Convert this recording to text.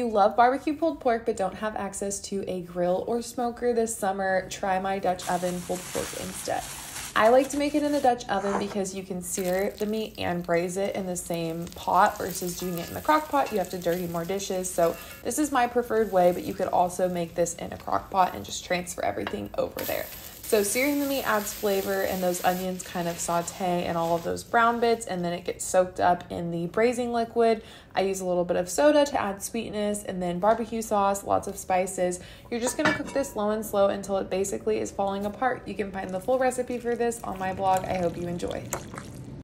you love barbecue pulled pork but don't have access to a grill or smoker this summer, try my Dutch oven pulled pork instead. I like to make it in the Dutch oven because you can sear the meat and braise it in the same pot versus doing it in the crock pot. You have to dirty more dishes. So, this is my preferred way, but you could also make this in a crock pot and just transfer everything over there. So searing the meat adds flavor and those onions kind of saute and all of those brown bits and then it gets soaked up in the braising liquid. I use a little bit of soda to add sweetness and then barbecue sauce, lots of spices. You're just gonna cook this low and slow until it basically is falling apart. You can find the full recipe for this on my blog. I hope you enjoy.